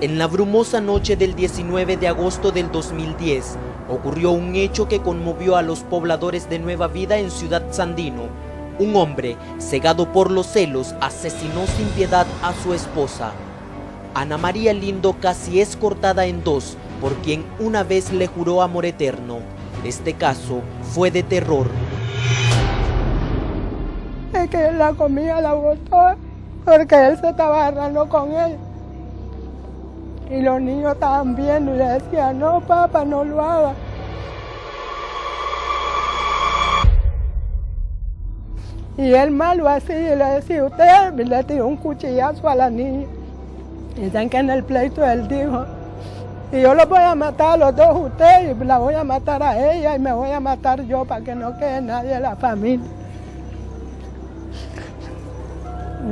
En la brumosa noche del 19 de agosto del 2010, ocurrió un hecho que conmovió a los pobladores de Nueva Vida en Ciudad Sandino. Un hombre, cegado por los celos, asesinó sin piedad a su esposa. Ana María Lindo casi es cortada en dos por quien una vez le juró amor eterno. Este caso fue de terror. Es que la comida la botó porque él se estaba agarrando con él. Y los niños estaban viendo y le decían, no papá, no lo haga. Y él malo así, y le decía, usted le tiró un cuchillazo a la niña. Dicen que en el pleito él dijo, y yo los voy a matar a los dos ustedes, y la voy a matar a ella y me voy a matar yo para que no quede nadie de la familia.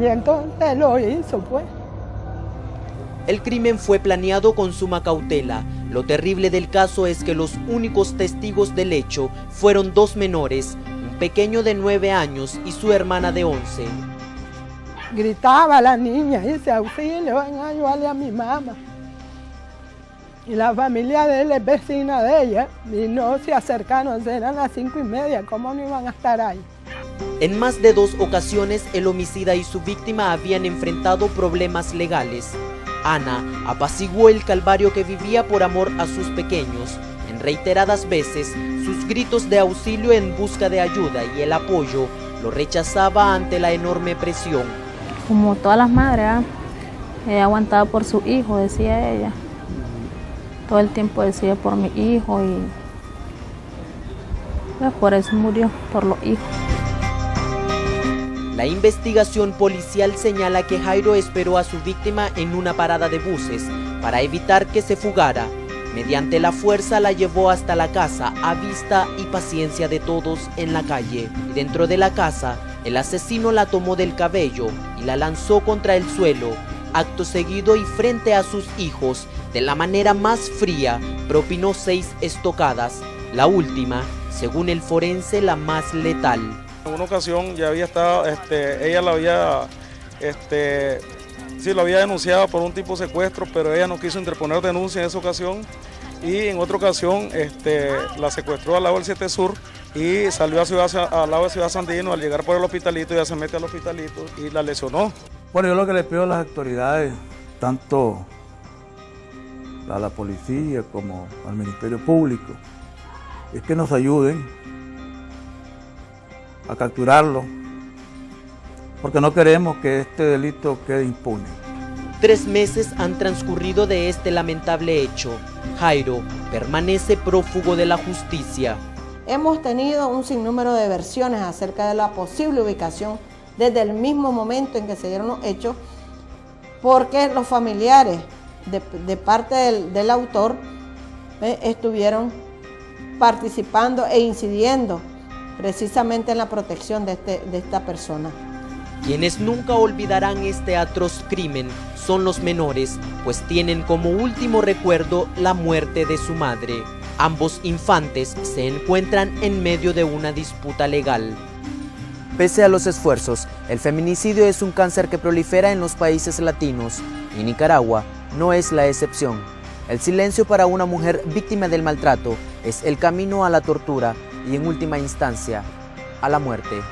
Y entonces lo hizo, pues. El crimen fue planeado con suma cautela. Lo terrible del caso es que los únicos testigos del hecho fueron dos menores, un pequeño de nueve años y su hermana de once. Gritaba la niña, dice auxilio, van a ayudarle a mi mamá. Y la familia de él es vecina de ella y no se acercaron, eran las cinco y media, ¿cómo no iban a estar ahí? En más de dos ocasiones, el homicida y su víctima habían enfrentado problemas legales. Ana apaciguó el calvario que vivía por amor a sus pequeños. En reiteradas veces, sus gritos de auxilio en busca de ayuda y el apoyo lo rechazaba ante la enorme presión. Como todas las madres, ¿ah? he aguantado por su hijo, decía ella. Todo el tiempo decía por mi hijo y pues, eso murió, por los hijos. La investigación policial señala que Jairo esperó a su víctima en una parada de buses para evitar que se fugara. Mediante la fuerza la llevó hasta la casa a vista y paciencia de todos en la calle. Y dentro de la casa, el asesino la tomó del cabello y la lanzó contra el suelo. Acto seguido y frente a sus hijos, de la manera más fría, propinó seis estocadas. La última, según el forense, la más letal. En una ocasión ya había estado, este, ella la había, este, sí, había denunciado por un tipo de secuestro, pero ella no quiso interponer denuncia en esa ocasión. Y en otra ocasión este, la secuestró al lado del 7 Sur y salió a ciudad, al lado de Ciudad Sandino. Al llegar por el hospitalito, ya se mete al hospitalito y la lesionó. Bueno, yo lo que le pido a las autoridades, tanto a la policía como al Ministerio Público, es que nos ayuden a capturarlo, porque no queremos que este delito quede impune. Tres meses han transcurrido de este lamentable hecho. Jairo permanece prófugo de la justicia. Hemos tenido un sinnúmero de versiones acerca de la posible ubicación desde el mismo momento en que se dieron los hechos, porque los familiares de, parte del, autor eh, estuvieron participando e incidiendo precisamente en la protección de, este, de esta persona. Quienes nunca olvidarán este atroz crimen son los menores, pues tienen como último recuerdo la muerte de su madre. Ambos infantes se encuentran en medio de una disputa legal. Pese a los esfuerzos, el feminicidio es un cáncer que prolifera en los países latinos y Nicaragua no es la excepción. El silencio para una mujer víctima del maltrato es el camino a la tortura y en última instancia a la muerte.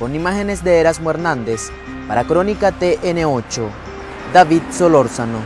Con imágenes de Erasmo Hernández, para Crónica TN8, David Solórzano.